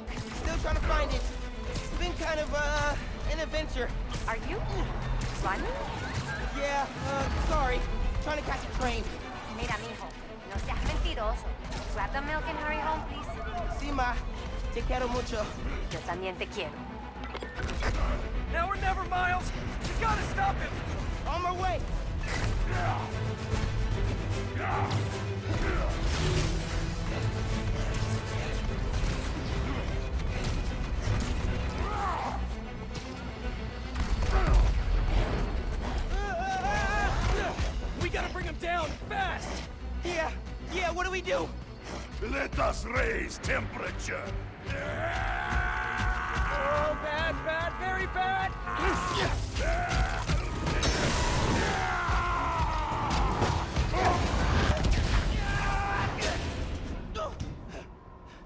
milk. Still trying to find it. It's been kind of, uh, an adventure. Are you running? Yeah, uh, sorry. Trying to catch a train. Mira, mijo, no seas mentiroso. Grab the milk and hurry home, please. See, Ma. Te quiero mucho. Yo también te quiero. Now or never, Miles! You gotta stop him! On my way! We we do? Let us raise temperature. Oh, bad, bad, very bad!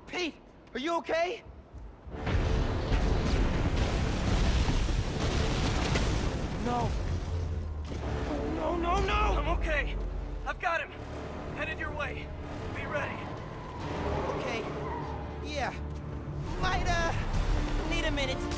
Pete, are you okay? No. Oh, no, no, no! I'm okay. I've got him. Headed your way. Ready. Okay. Yeah. Might, uh, need a minute.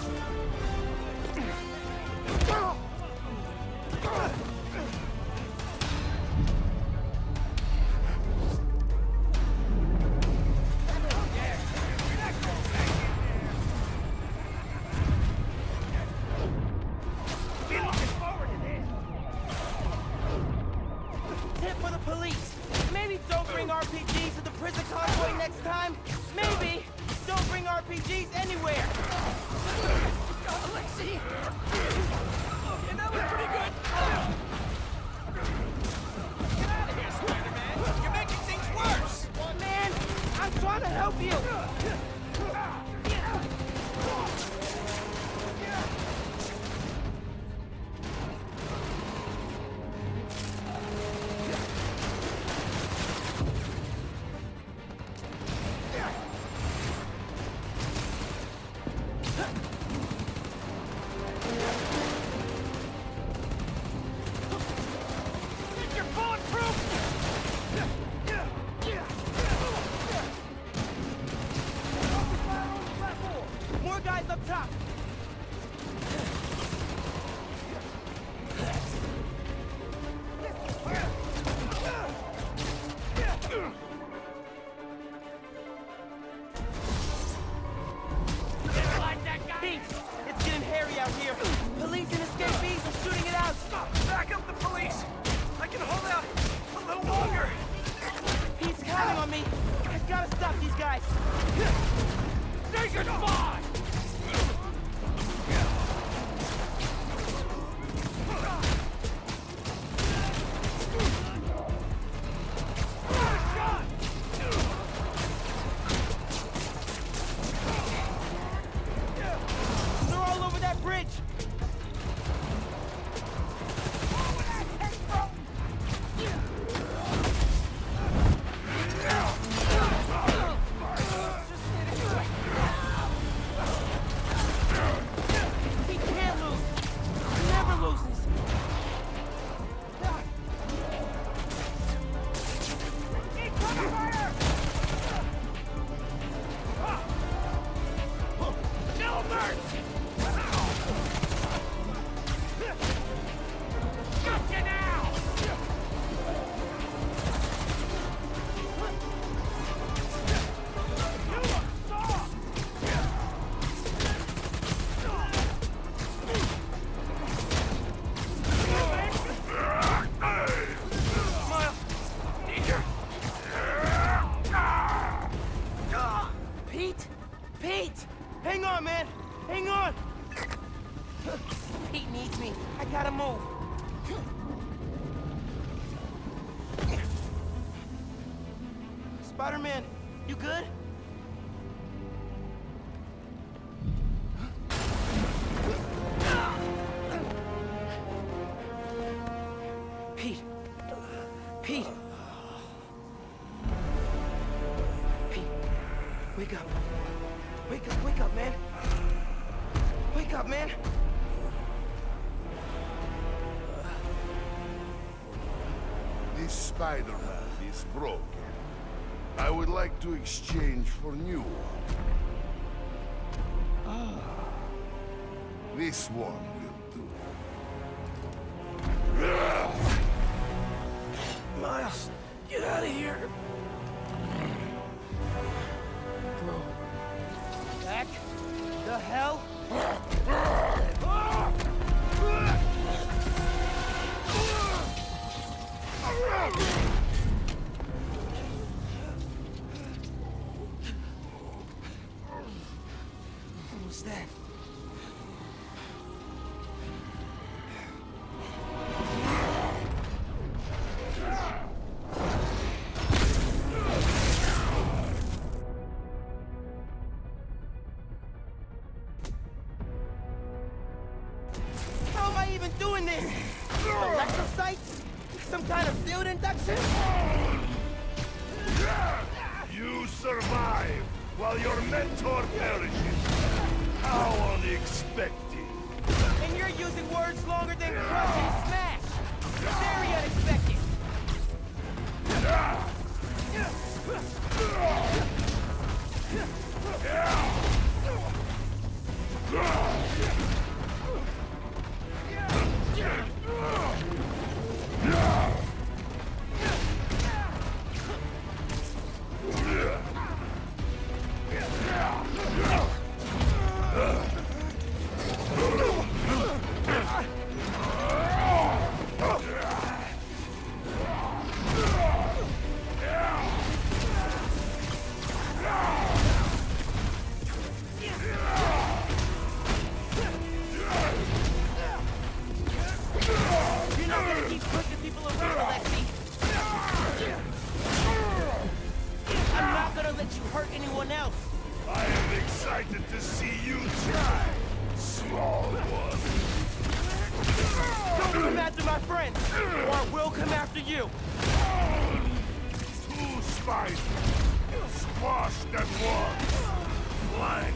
RPGs anywhere. Alexei! Get out of here, Spider-Man! You're making things worse! Man, I'm trying to help you. Man! Hang on! Pete needs me. I gotta move. Spider-Man, you good? Pete. Pete. Pete. Wake up. Wake up, wake up, man. Wake up, man. This Spider-Man is broken. I would like to exchange for new one. Ah. This one while your mentor perishes. How unexpected. And you're using words longer than crush and smash! Very unexpected! You're Blank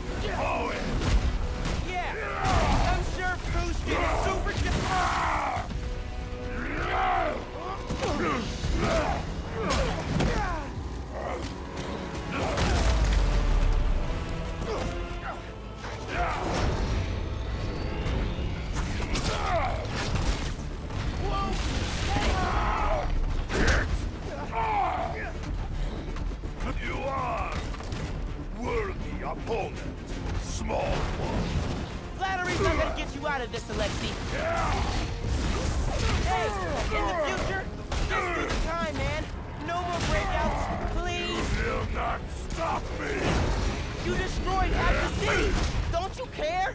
out of this, Alexi! Hey, in the future, just do the time, man! No more breakouts, please! Will not stop me. You destroyed half the city! Don't you care?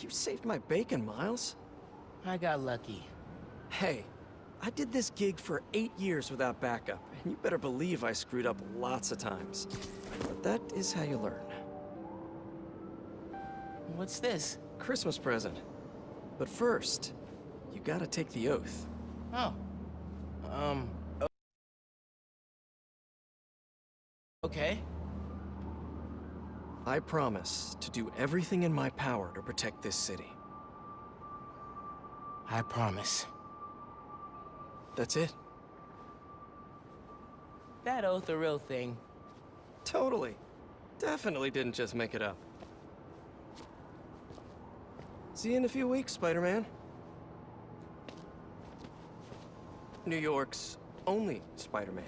You saved my bacon, Miles. I got lucky. Hey, I did this gig for eight years without backup, and you better believe I screwed up lots of times. But that is how you learn. What's this? Christmas present. But first, you gotta take the oath. Oh. Um. Okay. I promise to do everything in my power to protect this city. I promise. That's it. That oath a real thing. Totally. Definitely didn't just make it up. See you in a few weeks, Spider-Man. New York's only Spider-Man.